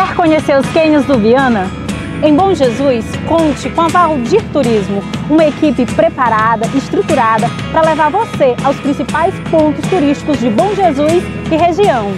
Quer conhecer os cânions do Viana? Em Bom Jesus, conte com a Valdir Turismo, uma equipe preparada, estruturada para levar você aos principais pontos turísticos de Bom Jesus e região.